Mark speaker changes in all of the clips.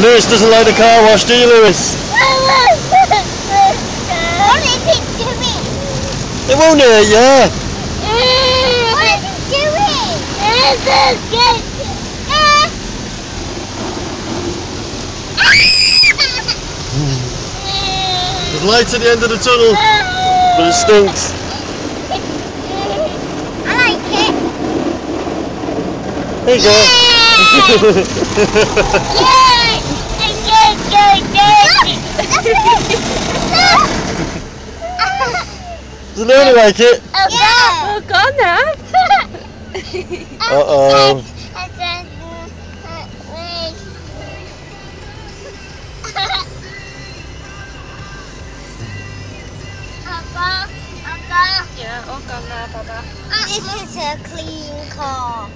Speaker 1: Lewis doesn't like the car wash, do you, Lewis?
Speaker 2: What is it doing?
Speaker 1: It won't hurt you.
Speaker 2: What is it doing? It's a good.
Speaker 1: There's lights at the end of the tunnel, but it stinks.
Speaker 2: I like it.
Speaker 1: There you go.
Speaker 2: Yay! Yay! Yay! Yay!
Speaker 1: Does Leonie like it?
Speaker 2: Oh,
Speaker 3: Oh, gone now.
Speaker 1: Uh-oh.
Speaker 3: Yeah, all gone now, Baba.
Speaker 2: This is a clean car.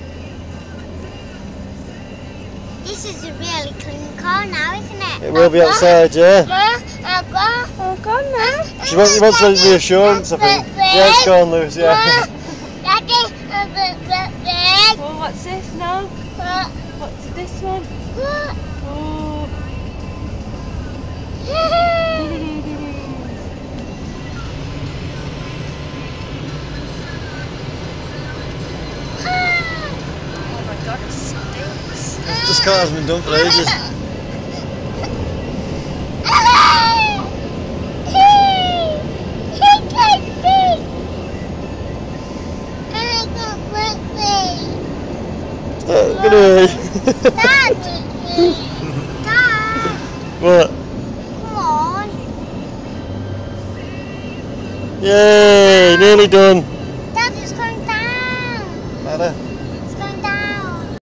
Speaker 2: This is a really clean car now, isn't it?
Speaker 1: It will be outside, yeah.
Speaker 2: Abba,
Speaker 3: All gone now.
Speaker 1: She wants, she wants a reassurance, I think. Yeah, it's gone, Lewis, yeah.
Speaker 2: Daddy,
Speaker 3: Oh, what's this now? What's this one? Oh. oh my god, it stinks.
Speaker 1: This car hasn't been done for ages. Oh, good day. Dad. Dad. What?
Speaker 2: Come on.
Speaker 1: Yay, nearly done. Daddy's coming down. Matter.